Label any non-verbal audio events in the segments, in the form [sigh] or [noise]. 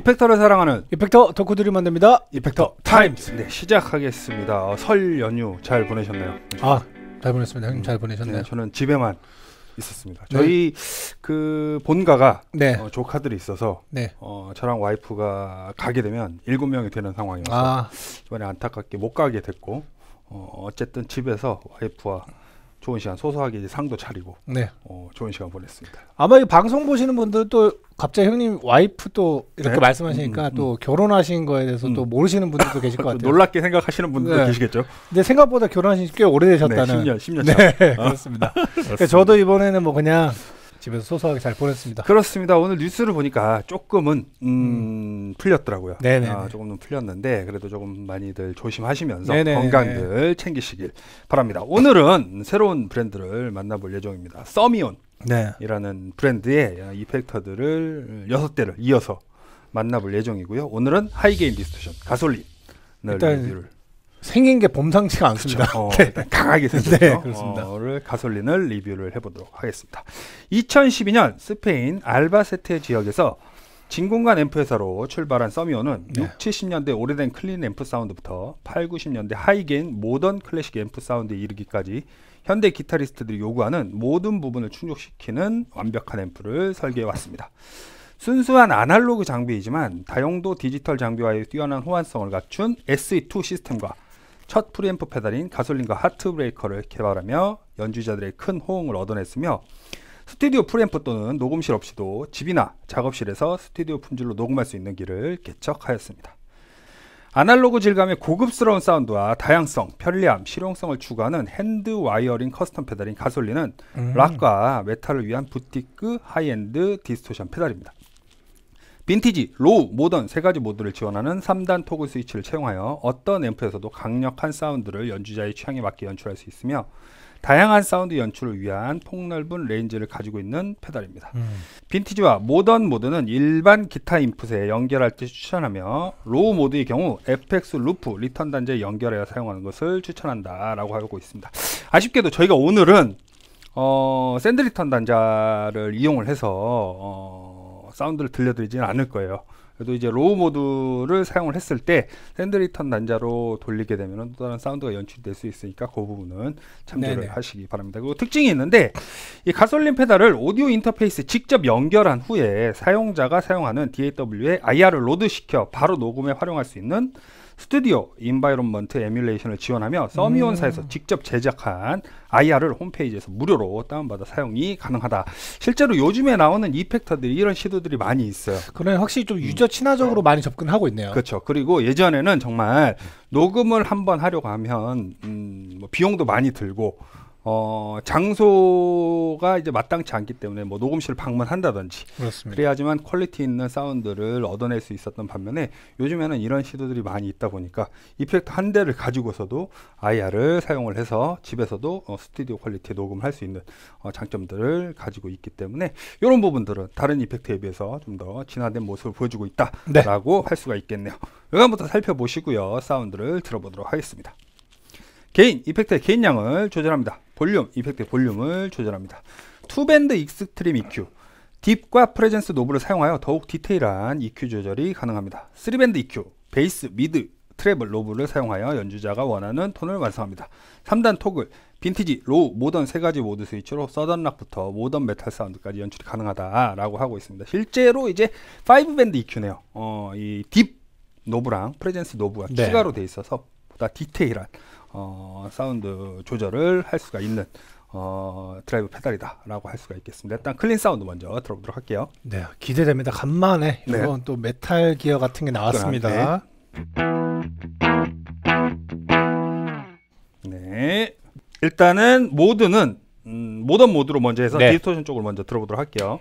이펙터를 사랑하는 이펙터 덕후들이 만듭니다. 이펙터 타임스. 네, 시작하겠습니다. 어, 설 연휴 잘 보내셨나요? 아, 잘 보냈습니다. 형님 잘 보내셨나요? 네, 저는 집에만 있었습니다. 네. 저희 그 본가가 네. 어, 조카들이 있어서 네. 어, 저랑 와이프가 가게 되면 일곱 명이 되는 상황이어서 아, 이번에 안타깝게 못 가게 됐고 어, 어쨌든 집에서 와이프와 좋은 시간 소소하게 상도 차리고 네. 어, 좋은 시간 보냈습니다. 아마 이 방송 보시는 분들 또 갑자기 형님 와이프 또 이렇게 네? 말씀하시니까 음, 음, 또 결혼하신 거에 대해서 음. 또 모르시는 분들도 [laughs] 계실 것 같아요. 놀랍게 생각하시는 분들 네. 계시겠죠? 근데 생각보다 결혼하신 지 꽤 오래되셨다는. 네, 10년, 10년 차. 네, [laughs] 그렇습니다. [laughs] 그러니까 저도 이번에는 뭐 그냥 집에서 소소하게 잘 보냈습니다. 그렇습니다. 오늘 뉴스를 보니까 조금은 음, 풀렸더라고요. 네네네. 아, 조금은 풀렸는데 그래도 조금 많이들 조심하시면서 네네네. 건강들 챙기시길 바랍니다. 오늘은 새로운 브랜드를 만나볼 예정입니다. 서미온 이라는 네. 브랜드의 이펙터들을 여섯 대를 이어서 만나볼 예정이고요. 오늘은 high gain distortion 가솔린을 일단 리뷰를 생긴 게 범상치가 않습니다. 어, [laughs] 일단 강하게 생겼죠. 네, 그렇습니다. 어, 를 가솔린을 리뷰를 해보도록 하겠습니다. 2012년 스페인 알바세테 지역에서 진공관 앰프 회사로 출발한 서미오는 네. 6, 70년대 오래된 clean 앰프 사운드부터 8, 90년대 high gain 모던 클래식 앰프 사운드에 이르기까지 현대 기타리스트들이 요구하는 모든 부분을 충족시키는 완벽한 앰프를 설계해 왔습니다. 순수한 아날로그 장비이지만 다용도 디지털 장비와의 뛰어난 호환성을 갖춘 SE2 시스템과 첫 프리앰프 페달인 Gasoline과 Heart Breaker를 개발하며 연주자들의 큰 호응을 얻어냈으며 스튜디오 프리앰프 또는 녹음실 없이도 집이나 작업실에서 스튜디오 품질로 녹음할 수 있는 길을 개척하였습니다. 아날로그 질감의 고급스러운 사운드와 다양성, 편리함, 실용성을 추구하는 hand wiring custom 페달인 Gasoline은 음. 락과 메탈을 위한 부티크 high-end distortion 페달입니다. 빈티지, raw, 모던 세 가지 모드를 지원하는 3단 토글 스위치를 채용하여 어떤 앰프에서도 강력한 사운드를 연주자의 취향에 맞게 연출할 수 있으며 다양한 사운드 연출을 위한 폭넓은 range를 가지고 있는 페달입니다. 음. 빈티지와 모던 모드는 일반 기타 input에 연결할 때 추천하며 raw 모드의 경우 FX loop return 단자에 연결하여 사용하는 것을 추천한다라고 하고 있습니다. 아쉽게도 저희가 오늘은 어, send return 단자를 이용을 해서 어, 사운드를 들려드리지는 않을 거예요. 그래도 이제 raw 모드를 사용을 했을 때 send return 단자로 돌리게 되면 또 다른 사운드가 연출될 수 있으니까 그 부분은 참조를 네네. 하시기 바랍니다. 그리고 특징이 있는데 이 가솔린 페달을 오디오 인터페이스에 직접 연결한 후에 사용자가 사용하는 DAW에 IR을 load시켜 바로 녹음에 활용할 수 있는 studio environment emulation을 지원하며 Thermion사에서 직접 제작한 IR을 홈페이지에서 무료로 다운받아 사용이 가능하다. 실제로 요즘에 나오는 effector들이 이런 시도들이 많이 있어요. 그러면 확실히 좀 user 친화적으로 많이 접근하고 있네요. 그렇죠. 그리고 예전에는 정말 녹음을 한번 하려고 하면 음, 뭐 비용도 많이 들고 어, 장소가 이제 마땅치 않기 때문에 뭐 녹음실 방문한다든지 그렇습니다. 그래야지만 quality 있는 사운드를 얻어낼 수 있었던 반면에 요즘에는 이런 시도들이 많이 있다 보니까 effect 한 대를 가지고서도 IR을 사용을 해서 집에서도 어, 스튜디오 quality에 녹음을 할수 있는 어, 장점들을 가지고 있기 때문에 이런 부분들은 다른 effect에 비해서 좀 더 진화된 모습을 보여주고 네. 있다라고 할 수가 있겠네요. 여기부터 살펴보시고요. 사운드를 들어보도록 하겠습니다. gain effect의 gain량을 조절합니다. 볼륨 effect의 볼륨을 조절합니다. two band extreme EQ deep과 presence knob를 사용하여 더욱 디테일한 EQ 조절이 가능합니다. 3band EQ 베이스, mid, treble, knob를 사용하여 연주자가 원하는 톤을 완성합니다. 3단 토글 빈티지, raw, 모던 세 가지 모드 스위치로 southern rock부터 모던 메탈 사운드까지 연출이 가능하다라고 하고 있습니다. 실제로 이제 5band EQ네요. 어, 이 deep knob랑 presence knob가 네. 추가로 돼 있어서 보다 디테일한 어, 사운드 조절을 할 수가 있는 어, 드라이브 페달이다라고 할 수가 있겠습니다. 일단 clean 사운드 먼저 들어보도록 할게요. 네, 기대됩니다. 간만에 네. 이번 또 메탈 기어 같은 게 나왔습니다. 네. 일단은 모드는 음, 모던 모드로 먼저 해서 네. distortion 쪽을 먼저 들어보도록 할게요.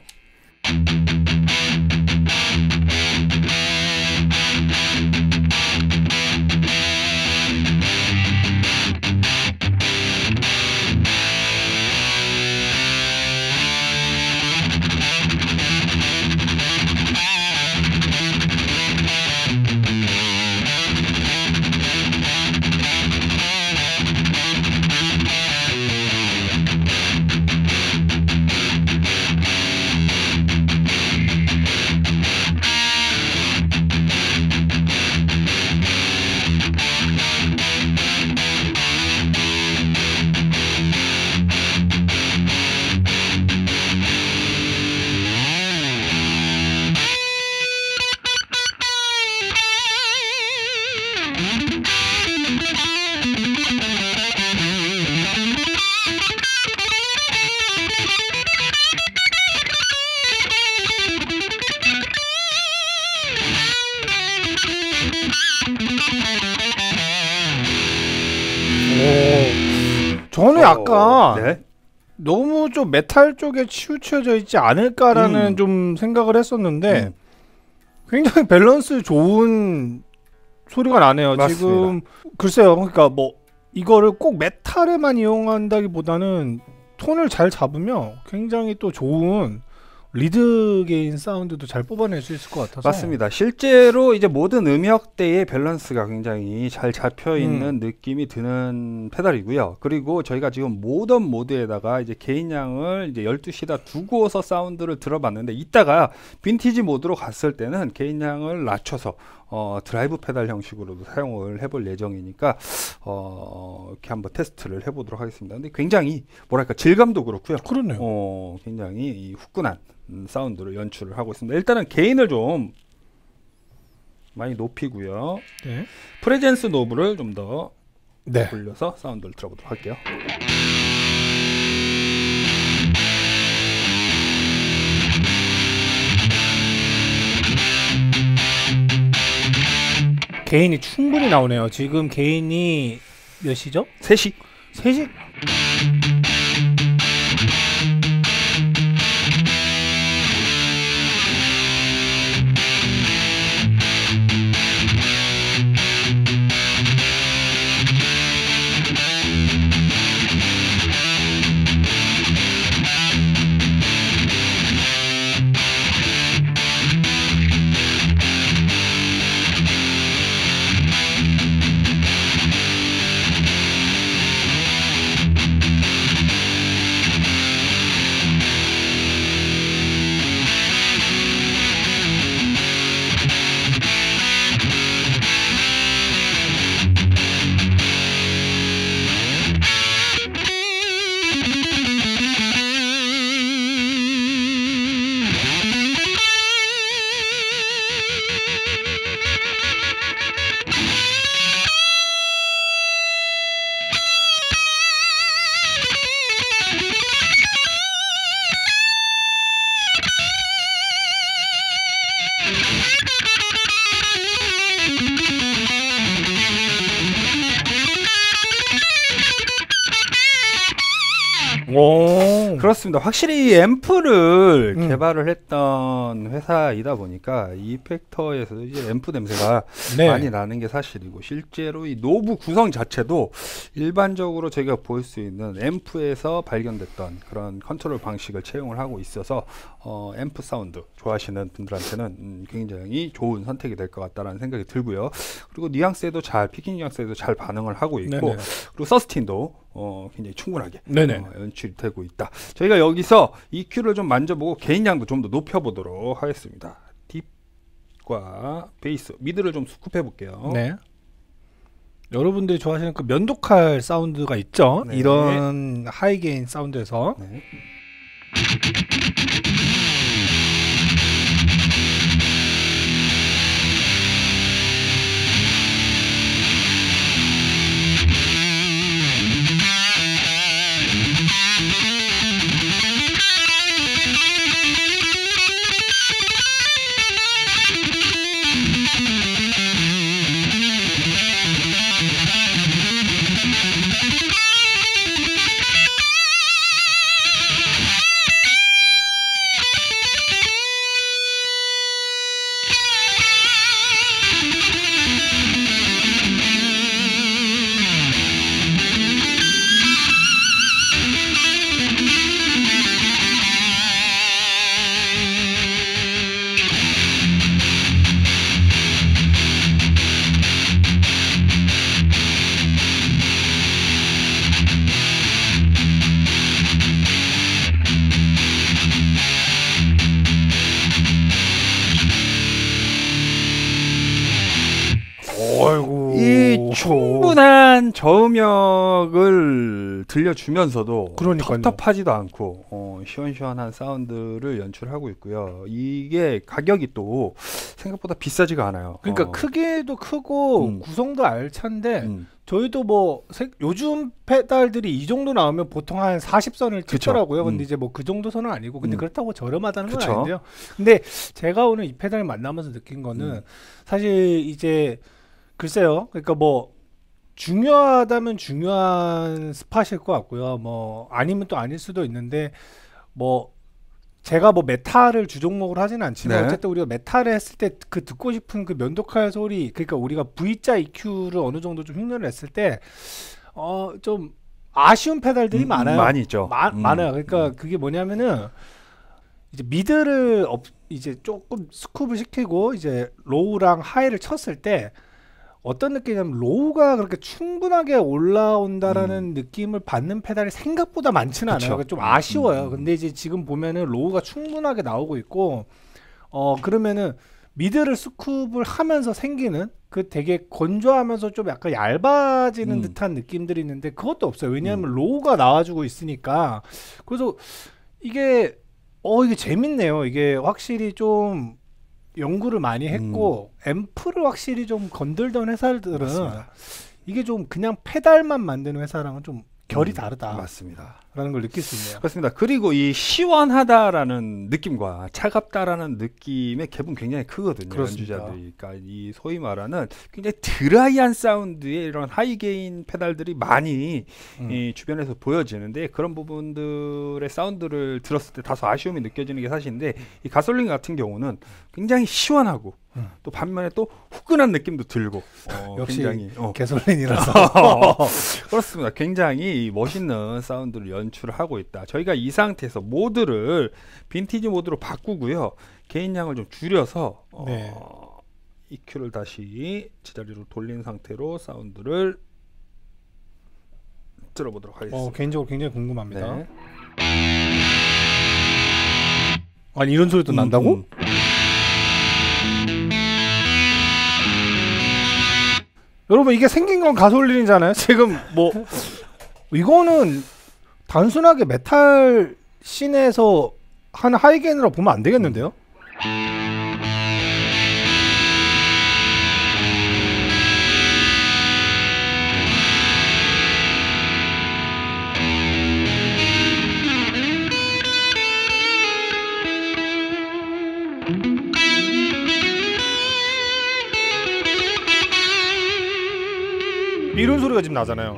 저는 약간 네. 너무 좀 메탈 쪽에 치우쳐져 있지 않을까라는 음. 좀 생각을 했었는데 음. 굉장히 밸런스 좋은 소리가 나네요. 맞습니다. 지금 글쎄요. 그러니까 뭐 이거를 꼭 메탈에만 이용한다기보다는 톤을 잘 잡으면 굉장히 또 좋은 lead gain 사운드도 잘 뽑아낼 수 있을 것 같아서 맞습니다. 실제로 이제 모든 음역대의 밸런스가 굉장히 잘 잡혀 있는 음. 느낌이 드는 페달이고요. 그리고 저희가 지금 모던 모드에다가 이제 gain 양을 이제 12시에다 두고서 사운드를 들어봤는데 이따가 빈티지 모드로 갔을 때는 gain 양을 낮춰서 어, 드라이브 페달 형식으로도 사용을 해볼 예정이니까 어, 이렇게 한번 테스트를 해보도록 하겠습니다. 근데 굉장히 뭐랄까 질감도 그렇고요. 그렇네요. 어, 굉장히 이 후끈한 음, 사운드를 연출을 하고 있습니다. 일단은 gain을 좀 많이 높이고요. 네. presence knob를 좀더 네. 돌려서 사운드를 들어보도록 할게요. 개인이 충분히 나오네요. 지금 개인이 몇 시죠? 3시 3시? 그렇습니다. 확실히 이 앰프를 음. 개발을 했던 회사이다 보니까 이 effector에서 이제 앰프 냄새가 네. 많이 나는 게 사실이고 실제로 이 knob 구성 자체도 일반적으로 저희가 볼 수 있는 앰프에서 발견됐던 그런 컨트롤 방식을 채용을 하고 있어서 어, 앰프 사운드 좋아하시는 분들한테는 음, 굉장히 좋은 선택이 될 것 같다라는 생각이 들고요. 그리고 뉘앙스에도 잘 picking 뉘앙스에도 잘 반응을 하고 있고 네네. 그리고 sustain도 어, 굉장히 충분하게. 어, 연출이 되고 있다. 저희가 여기서 EQ를 좀 만져보고 gain 양도 좀 더 높여보도록 하겠습니다. deep과 베이스, mid를 좀 scoop해 볼게요. 네. 여러분들이 좋아하시는 그 면도칼 사운드가 있죠. 네. 이런 high gain 사운드에서 네. 저음역을 들려주면서도 그러니까요. 텁텁하지도 않고 어, 시원시원한 사운드를 연출하고 있고요. 이게 가격이 또 생각보다 비싸지가 않아요. 그러니까 어, 크기도 크고 음. 구성도 알찬데 음. 저희도 뭐 세- 요즘 페달들이 이 정도 나오면 보통 한 40선을 그쵸. 찍더라고요. 근데 음. 이제 뭐 그 정도 선은 아니고 근데 음. 그렇다고 저렴하다는 건 그쵸. 아닌데요. 근데 제가 오늘 이 페달을 만나면서 느낀 거는 음. 사실 이제 글쎄요. 그러니까 뭐 중요하다면 중요한 스팟일 것 같고요. 뭐 아니면 또 아닐 수도 있는데 뭐 제가 뭐 메탈을 주종목으로 하지는 않지만 네. 어쨌든 우리가 메탈을 했을 때 그 듣고 싶은 그 면도칼 소리 그러니까 우리가 V자 EQ를 어느 정도 좀 흉내를 냈을 때 어 좀 아쉬운 페달들이 음, 많아요. 많이 있죠. 마- 음. 많아요. 그러니까 그게 뭐냐면은 이제 mid를 업, 이제 조금 scoop을 시키고 이제 low랑 high를 쳤을 때 어떤 느낌이냐면 low가 그렇게 충분하게 올라온다라는 느낌을 받는 페달이 생각보다 많지는 음. 그쵸. 않아요. 좀 아쉬워요. 음, 음. 근데 이제 지금 보면은 low가 충분하게 나오고 있고 어 그러면은 mid를 scoop을 하면서 생기는 그 되게 건조하면서 좀 약간 얇아지는 음. 듯한 느낌들이 있는데 그것도 없어요. 왜냐하면 low가 나와주고 있으니까 그래서 이게 어 이게 재밌네요. 이게 확실히 좀 연구를 많이 했고 앰프를 확실히 좀 건들던 회사들은 음. 맞습니다. 이게 좀 그냥 페달만 만드는 회사랑은 좀 결이 음, 다르다라는 맞습니다. 걸 느낄 수 있네요. 그렇습니다. 그리고 이 시원하다라는 느낌과 차갑다라는 느낌의 갭은 굉장히 크거든요. 그렇습니다. 연주자들이. 그러니까 이 소위 말하는 굉장히 드라이한 사운드의 이런 high gain 페달들이 많이 음. 이 주변에서 보여지는데 그런 부분들의 사운드를 들었을 때 다소 아쉬움이 느껴지는 게 사실인데 이 가솔린 같은 경우는 굉장히 시원하고 음. 또 반면에 또 후끈한 느낌도 들고 어, [laughs] 역시 굉장히 어, 개솔린이라서 [laughs] 그렇습니다. 굉장히 멋있는 사운드를 연 출을 하고 있다. 저희가 이 상태에서 모드를 빈티지 모드로 바꾸고요. 개인량을 좀 줄여서 어, 네. EQ를 다시 제자리로 돌린 상태로 사운드를 들어보도록 하겠습니다. 어, 개인적으로 굉장히 궁금합니다. 네. 아니 이런 소리도 난다고? 음, 음. 여러분 이게 생긴 건 가솔린이잖아요. 지금 뭐 [laughs] 이거는 단순하게 메탈 scene에서 하는 high gain이라고 보면 안 되겠는데요? 이런 소리가 지금 나잖아요.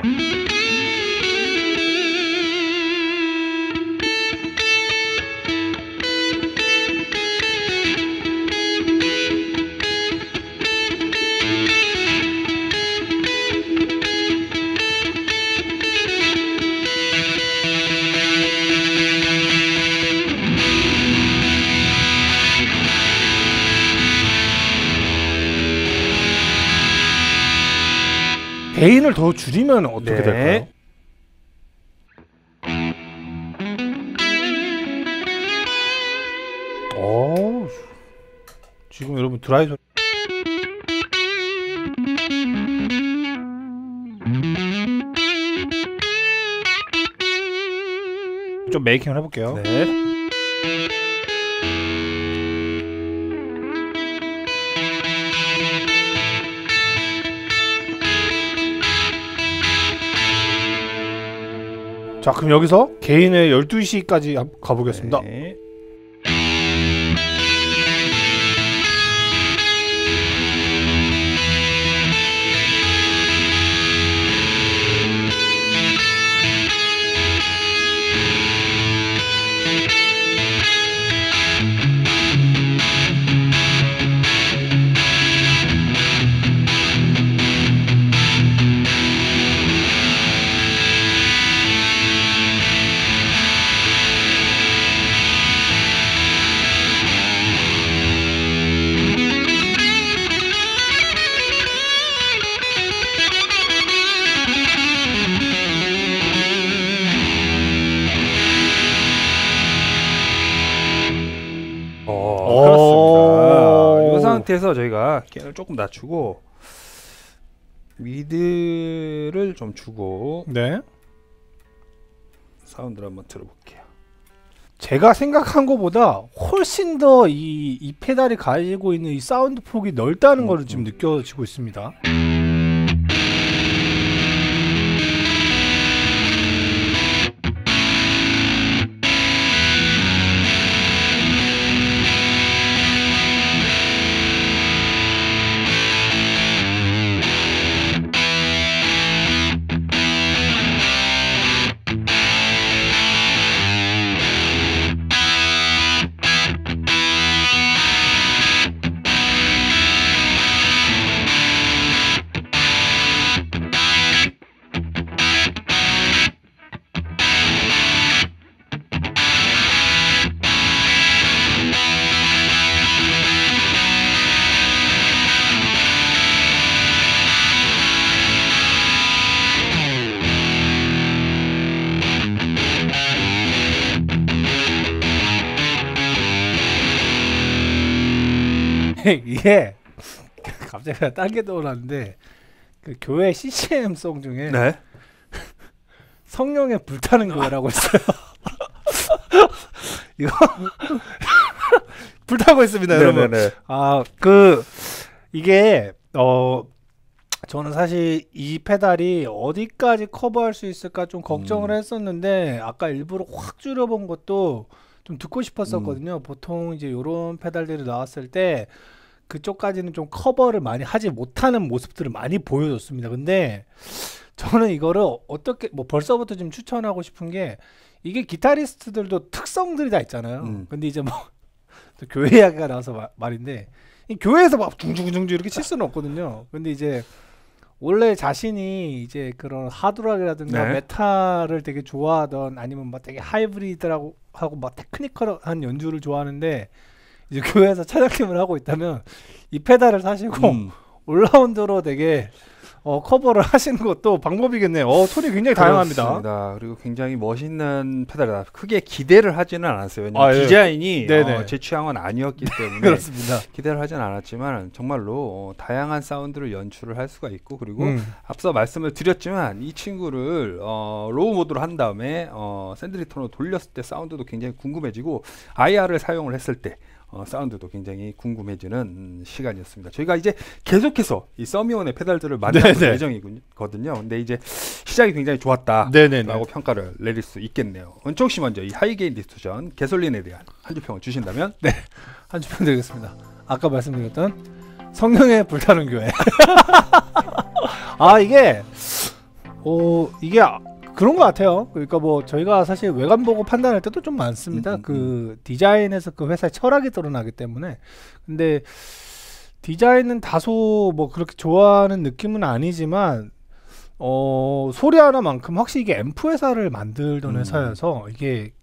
개인을 더 줄이면 어떻게 네. 될까요? 어 지금 여러분 드라이 소리 좀 메이킹을 해볼게요. 네. 자 그럼 여기서 개인의 12시까지 가보겠습니다. 네. 상태에서 저희가 gain을 조금 낮추고 mid를 좀 주고 네. 사운드를 한번 들어볼게요. 제가 생각한 것보다 훨씬 더 이 이 페달이 가지고 있는 이 사운드 폭이 넓다는 음, 거를 지금 음. 느껴지고 있습니다. [laughs] 이게 갑자기 딴게 떠올랐는데 그 교회 CCM 송 중에 네. [laughs] 성령의 불타는 교회라고 있어요. [laughs] 이거 불타고 있습니다, 여러분. 네네네. 아, 그 이게 어 저는 사실 이 페달이 어디까지 커버할 수 있을까 좀 걱정을 음. 했었는데 아까 일부러 확 줄여본 것도 좀 듣고 싶었었거든요. 보통 이제 이런 페달들이 나왔을 때 그쪽까지는 좀 커버를 많이 하지 못하는 모습들을 많이 보여줬습니다. 근데 저는 이거를 어떻게 뭐 벌써부터 좀 추천하고 싶은 게 이게 기타리스트들도 특성들이 다 있잖아요. 음. 근데 이제 뭐 [laughs] 또 교회 이야기가 나와서 마- 말인데 이 교회에서 막 둥중둥중 이렇게 칠 수는 없거든요. 근데 이제 원래 자신이 이제 그런 하드락이라든가 네. 메탈을 되게 좋아하던 아니면 막 되게 하이브리드라고 하고 막 technical한 연주를 좋아하는데 이제 교회에서 찬양팀을 하고 있다면 이 페달을 사시고 음. all-round로 되게 어, 커버를 하시는 것도 방법이겠네요. 어, 톤이 굉장히 다양합니다. 그렇습니다. 그리고 굉장히 멋있는 페달이다. 크게 기대를 하지는 않았어요. 왜냐면 아, 예. 디자인이. 어, 제 취향은 아니었기 [laughs] 때문에 그렇습니다. 기대를 하진 않았지만 정말로 어, 다양한 사운드를 연출을 할 수가 있고 그리고 음. 앞서 말씀을 드렸지만 이 친구를 어, low 모드로 한 다음에 어, send return으로 돌렸을 때 사운드도 굉장히 궁금해지고 IR을 사용을 했을 때 어, 사운드도 굉장히 궁금해지는 음, 시간이었습니다. 저희가 이제 계속해서 이 서미온의 페달들을 만나볼 네네. 예정이거든요. 근데 이제 시작이 굉장히 좋았다. 네네네. 라고 평가를 내릴 수 있겠네요. 은총 씨 먼저 이 high gain distortion Gasoline에 대한 한줄 평을 주신다면 한줄평 드리겠습니다. 아까 말씀드렸던 성령의 불타는 교회. [laughs] 아 이게 어 이게 아- 그런 것 같아요. 그러니까 뭐 저희가 사실 외관 보고 판단할 때도 좀 많습니다. 음, 음, 그 디자인에서 그 회사의 철학이 드러나기 때문에 근데 디자인은 다소 뭐 그렇게 좋아하는 느낌은 아니지만 어 소리 하나만큼 확실히 이게 앰프 회사를 만들던 음. 회사여서 이게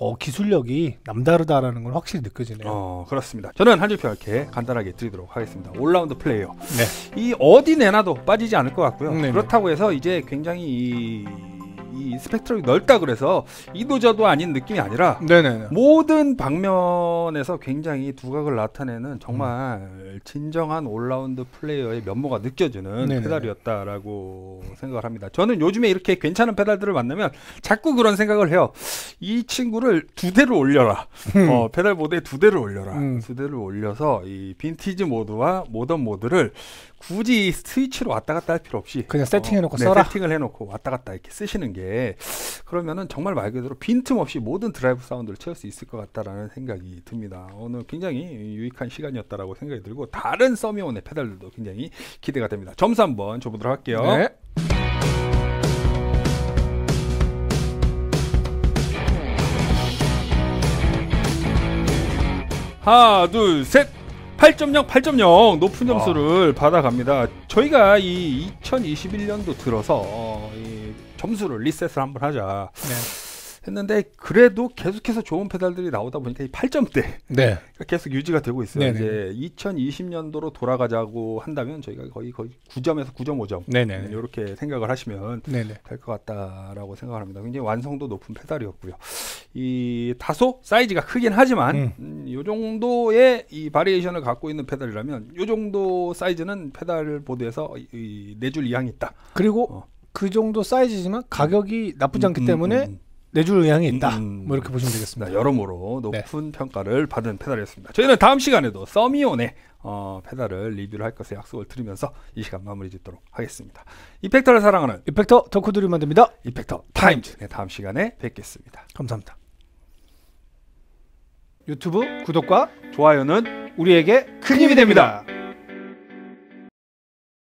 어 기술력이 남다르다라는 걸 확실히 느껴지네요. 어 그렇습니다. 저는 한줄평 이렇게 간단하게 드리도록 하겠습니다. 올라운드 플레이어 네. 이 어디 내놔도 빠지지 않을 것 같고요. 네네. 그렇다고 해서 이제 굉장히 이, 이 스펙트럼이 넓다 그래서 이도저도 아닌 느낌이 아니라 네네네. 모든 방면에서 굉장히 두각을 나타내는 정말 진정한 올라운드 플레이어의 면모가 느껴지는 네네. 페달이었다라고 생각을 합니다. 저는 요즘에 이렇게 괜찮은 페달들을 만나면 자꾸 그런 생각을 해요. 이 친구를 두 대를 올려라. 어, 페달 보드에 두 대를 올려라. 음. 두 대를 올려서 이 빈티지 모드와 모던 모드를 굳이 스위치로 왔다 갔다 할 필요 없이 그냥 세팅해놓고 네, 써라. 세팅을 해놓고 왔다 갔다 이렇게 쓰시는 게 그러면은 정말 말 그대로 빈틈없이 모든 드라이브 사운드를 채울 수 있을 것 같다라는 생각이 듭니다. 오늘 굉장히 유익한 시간이었다라고 생각이 들고 다른 서미온의 페달들도 굉장히 기대가 됩니다. 점수 한번 줘보도록 할게요. 네. 하나, 둘, 셋. 8.0, 8.0 높은 점수를 받아갑니다. 저희가 이 2021년도 들어서 어, 이 점수를 리셋을 한번 하자 네. 했는데 그래도 계속해서 좋은 페달들이 나오다 보니까 이 8점대 네. 계속 유지가 되고 있어요. 네네. 이제 2020년도로 돌아가자고 한다면 저희가 거의 거의 9점에서 9.5점 네네. 이렇게 생각을 하시면. 될 것 같다라고 생각을 합니다. 굉장히 완성도 높은 페달이었고요. 이 다소 사이즈가 크긴 하지만 음. 음, 이 정도의 이 variation을 갖고 있는 페달이라면 이 정도 사이즈는 페달 보드에서 내줄 의향이 있다. 그리고 어. 그 정도 사이즈지만 가격이 나쁘지 않기 음, 때문에 음, 내줄 의향이 있다. 음, 뭐 이렇게 보시면 음. 되겠습니다. 네, 여러모로 높은 평가를 받은 페달이었습니다. 저희는 다음 시간에도 서미온의 어, 페달을 리뷰를 할 것을 약속을 드리면서 이 시간 마무리 짓도록 하겠습니다. 이펙터를 사랑하는 이펙터 덕후들이 만듭니다. 이펙터 타임즈 네, 다음 시간에 뵙겠습니다. 감사합니다. 유튜브 구독과 좋아요는 우리에게 큰 힘이 됩니다.